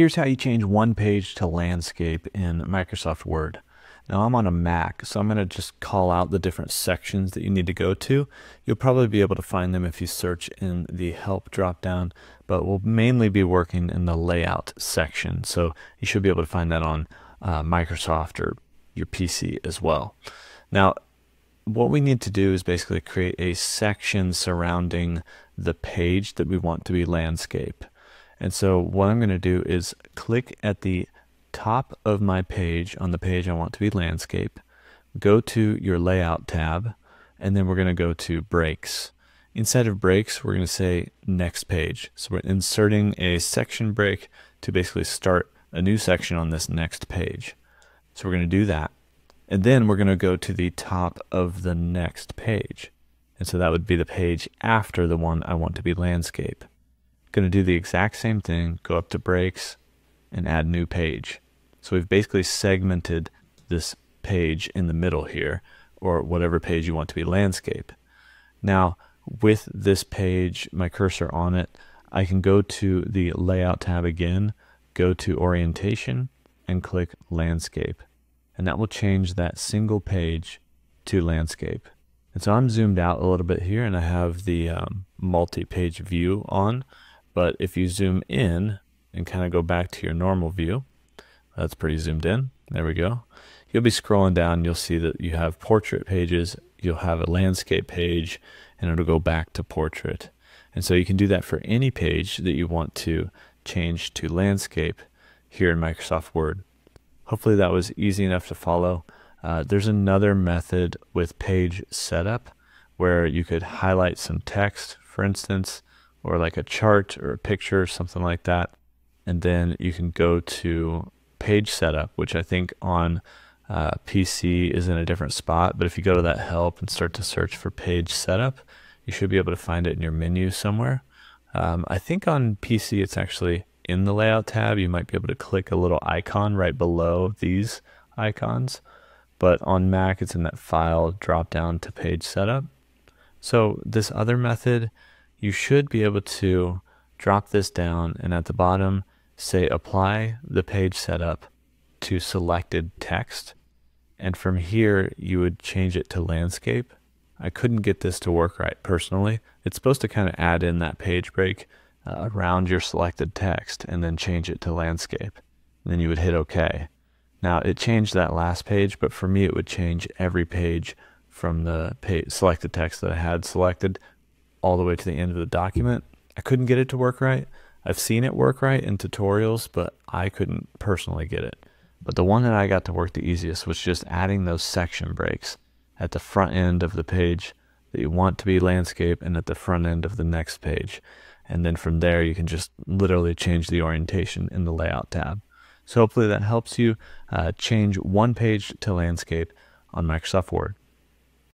Here's how you change one page to landscape in Microsoft Word. Now I'm on a Mac, so I'm going to just call out the different sections that you need to go to. You'll probably be able to find them if you search in the Help dropdown, but we'll mainly be working in the Layout section. So you should be able to find that on uh, Microsoft or your PC as well. Now, what we need to do is basically create a section surrounding the page that we want to be landscape. And so what I'm going to do is click at the top of my page on the page I want to be landscape, go to your layout tab, and then we're going to go to breaks. Inside of breaks, we're going to say next page. So we're inserting a section break to basically start a new section on this next page. So we're going to do that. And then we're going to go to the top of the next page. And so that would be the page after the one I want to be landscape. Going to do the exact same thing, go up to breaks and add new page. So we've basically segmented this page in the middle here, or whatever page you want to be landscape. Now, with this page, my cursor on it, I can go to the layout tab again, go to orientation, and click landscape. And that will change that single page to landscape. And so I'm zoomed out a little bit here and I have the um, multi-page view on. But if you zoom in and kind of go back to your normal view, that's pretty zoomed in. There we go. You'll be scrolling down. You'll see that you have portrait pages. You'll have a landscape page and it'll go back to portrait. And so you can do that for any page that you want to change to landscape here in Microsoft Word. Hopefully that was easy enough to follow. Uh, there's another method with page setup where you could highlight some text, for instance, or like a chart or a picture, or something like that. And then you can go to page setup, which I think on uh, PC is in a different spot. But if you go to that help and start to search for page setup, you should be able to find it in your menu somewhere. Um, I think on PC it's actually in the layout tab. You might be able to click a little icon right below these icons. But on Mac, it's in that file drop down to page setup. So this other method, you should be able to drop this down and at the bottom say apply the page setup to selected text and from here you would change it to landscape. I couldn't get this to work right personally. It's supposed to kind of add in that page break uh, around your selected text and then change it to landscape. And then you would hit OK. Now it changed that last page, but for me it would change every page from the page, selected text that I had selected all the way to the end of the document. I couldn't get it to work right. I've seen it work right in tutorials, but I couldn't personally get it. But the one that I got to work the easiest was just adding those section breaks at the front end of the page that you want to be landscape and at the front end of the next page. And then from there, you can just literally change the orientation in the layout tab. So hopefully that helps you uh, change one page to landscape on Microsoft Word.